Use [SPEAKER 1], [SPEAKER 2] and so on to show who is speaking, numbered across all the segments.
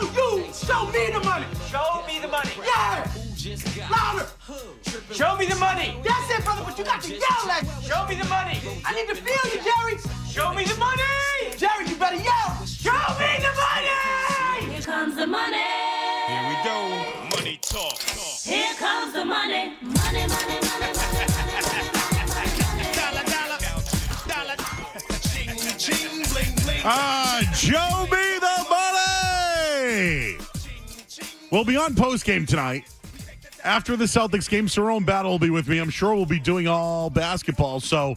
[SPEAKER 1] You show me the money.
[SPEAKER 2] Show me the money.
[SPEAKER 1] Yeah. Louder.
[SPEAKER 2] Show me the money.
[SPEAKER 1] That's it, brother. But you got to yell at.
[SPEAKER 2] Show me the money.
[SPEAKER 1] I need to feel you, Jerry.
[SPEAKER 2] Show me the money.
[SPEAKER 1] Jerry, you better yell.
[SPEAKER 2] Show me the money.
[SPEAKER 3] Here comes the money.
[SPEAKER 4] Here we go. Money talk.
[SPEAKER 3] Here comes the money. Money, money, money, money.
[SPEAKER 4] Dollar, dollar, dollar. Ching, ching, bling, bling.
[SPEAKER 5] Ah, Joe be We'll be on post game tonight. After the Celtics game, Cerrone Battle will be with me. I'm sure we'll be doing all basketball. So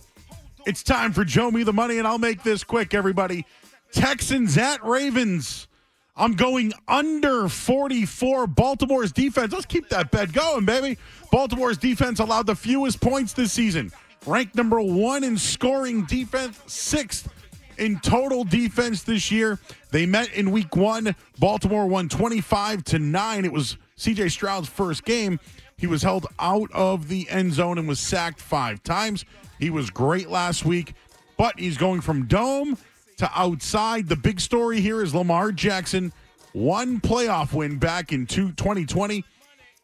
[SPEAKER 5] it's time for Joe Me the Money, and I'll make this quick, everybody. Texans at Ravens. I'm going under 44. Baltimore's defense. Let's keep that bet going, baby. Baltimore's defense allowed the fewest points this season. Ranked number one in scoring defense, sixth in total defense this year. They met in week one. Baltimore won 25 to 9. It was CJ Stroud's first game. He was held out of the end zone and was sacked five times. He was great last week, but he's going from dome to outside. The big story here is Lamar Jackson, one playoff win back in two- 2020.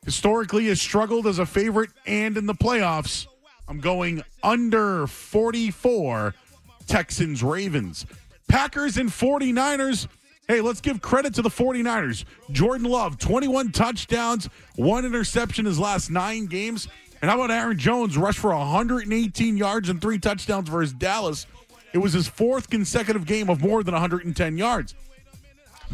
[SPEAKER 5] Historically has struggled as a favorite and in the playoffs. I'm going under 44 Texans Ravens. Packers and 49ers. Hey, let's give credit to the 49ers. Jordan Love, 21 touchdowns, one interception his last nine games. And how about Aaron Jones, rush for 118 yards and three touchdowns his Dallas? It was his fourth consecutive game of more than 110 yards.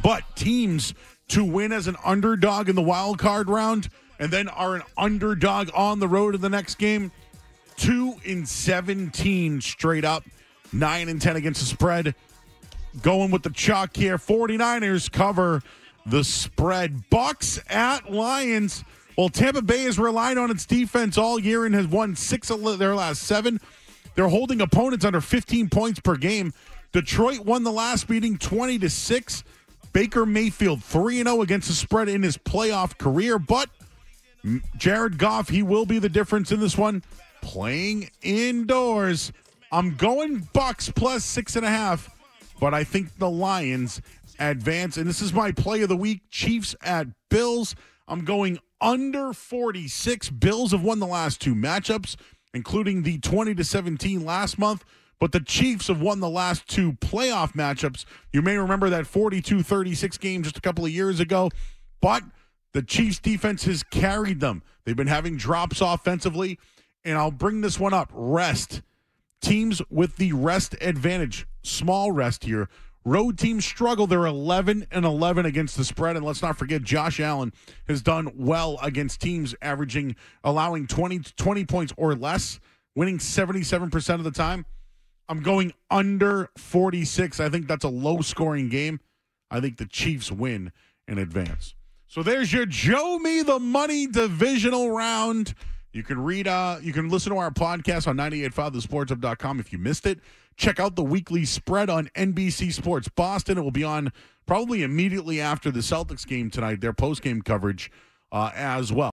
[SPEAKER 5] But teams to win as an underdog in the wild card round and then are an underdog on the road in the next game, two in 17 straight up, nine and 10 against the spread. Going with the chalk here. 49ers cover the spread. Bucks at Lions. Well, Tampa Bay has relied on its defense all year and has won six of their last seven. They're holding opponents under 15 points per game. Detroit won the last meeting 20 to 6. Baker Mayfield 3 0 against the spread in his playoff career, but Jared Goff, he will be the difference in this one. Playing indoors. I'm going Bucks plus six and a half, but I think the Lions advance. And this is my play of the week. Chiefs at Bills. I'm going under 46. Bills have won the last two matchups, including the 20 to 17 last month. But the Chiefs have won the last two playoff matchups. You may remember that 42 36 game just a couple of years ago. But the Chiefs defense has carried them. They've been having drops offensively. And I'll bring this one up rest. Teams with the rest advantage, small rest here. Road teams struggle. They're 11 and 11 against the spread. And let's not forget, Josh Allen has done well against teams averaging, allowing 20, 20 points or less, winning 77% of the time. I'm going under 46. I think that's a low scoring game. I think the Chiefs win in advance. So there's your Joe Me the Money divisional round. You can read, uh, you can listen to our podcast on 985thesportshub.com if you missed it. Check out the weekly spread on NBC Sports Boston. It will be on probably immediately after the Celtics game tonight, their post game coverage uh, as well.